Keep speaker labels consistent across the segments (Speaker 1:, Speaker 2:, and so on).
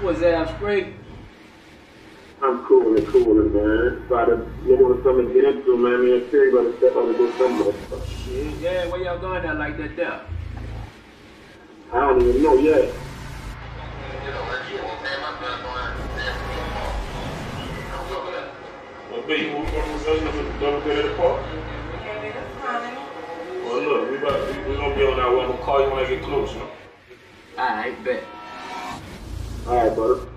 Speaker 1: doing, Zab Spring?
Speaker 2: I'm cool and cooling, man. Try to get into something to get into, man. Me and Terry gonna step on and do something.
Speaker 1: Shit, yeah, where y'all going at like that there?
Speaker 2: I don't even know yet.
Speaker 3: Well, B, we going to resume the double good at the park? Well, look, we about, we, we gonna be on our way. I'm gonna call you when I get close, you know?
Speaker 1: Alright, bet.
Speaker 2: All right, brother.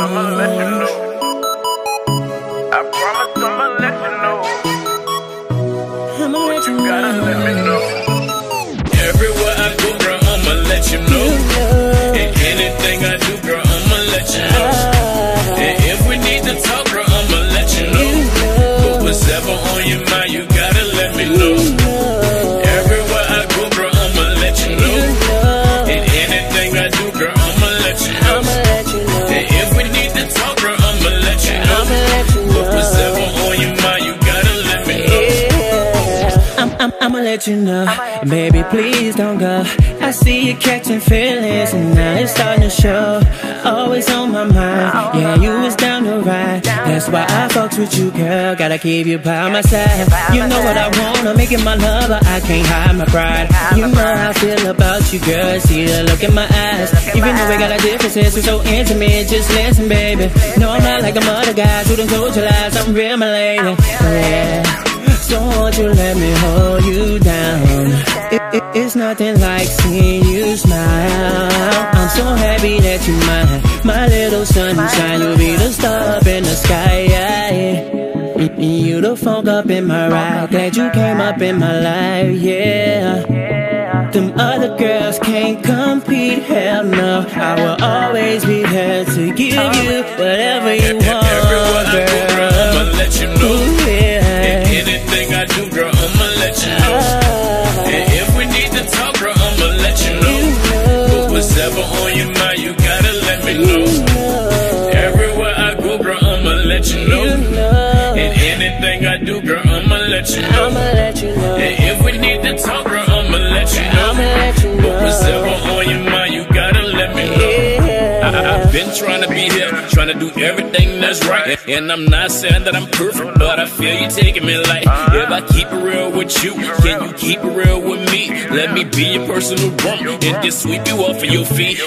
Speaker 4: I'ma let you know.
Speaker 5: I'm, I'm, I'ma let you know. Baby, please don't go. I see you catching feelings, and now it's starting to show. Always on my mind. Yeah, you was down to ride. That's why I fucked with you, girl. Gotta keep you by my side. You know what I want, I'm making my love, but I can't hide my pride. You know how I feel about you, girl. See the look in my eyes. Even though we got our differences, we're so intimate. Just listen, baby. No, I'm not like them other guys who done told you lies. I'm real, my lady. Yeah. So won't you let me hold it's nothing like seeing you smile. I'm so happy that you're mine. My little sunshine, you'll be the star up in the sky. You the funk up in my ride. Glad you came up in my life. Yeah. Them other girls can't compete. Hell no. I will always be there to give you whatever you want,
Speaker 6: girl, you gotta let me know. Everywhere I go, girl, I'ma let you know. And anything I do, girl, I'ma let you know.
Speaker 5: I'ma let you know.
Speaker 6: And if we need to talk, girl, I'ma let you know.
Speaker 5: I'ma let you
Speaker 6: But whatever on your mind, you gotta let me know. I, I've been trying to be here, trying to do everything that's right. And I'm not saying that I'm perfect, but I feel you taking me like. If I keep it real with you, can you keep it real with me? Let me be your personal drum and just sweep you off of your feet.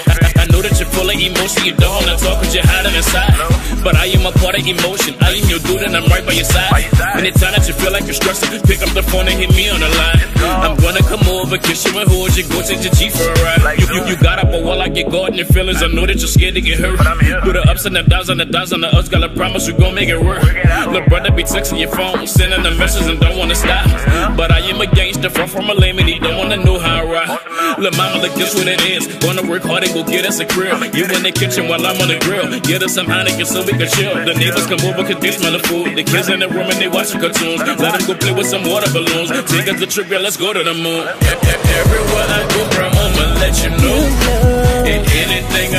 Speaker 6: I, know that you're full of emotion, you don't wanna talk cause you're hiding inside. But I am a part of emotion, I am your dude and I'm right by your side. Anytime that you feel like you're stressed, pick up the phone and hit me on the line. I'm gonna come over, kiss you and hold you, go take your G for a ride. You, you, you got up, but while I get in your feelings, I know that you're scared to get hurt. Through the ups and the downs and the downs and the ups, gotta promise we gon' make it work. Look, brother, be texting your phone, sending the messages and don't wanna stop. But I am a gangster, far from a lame and he don't wanna know how. Look, mama, look, this what it is. Gonna work hard and go get us a crib. You in the kitchen while I'm on the grill. Get us some Heineken so we can chill. The neighbors come over cause they smell the food. The kids in the room and they watching cartoons. Let them go play with some water balloons. Take us the trip, yeah, let's go to the moon. Everywhere I go, girl, I'ma let you know. And anything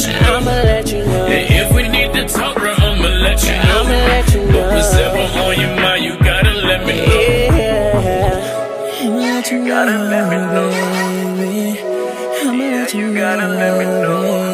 Speaker 6: let you know. I'ma let you know. And if we need to talk, bro, I'ma let you know. I'ma let you know. But on your mind, you gotta let me know. Yeah. I'ma let you, you gotta let me know. Baby. I'ma yeah, let you, you know.
Speaker 5: gotta let me know.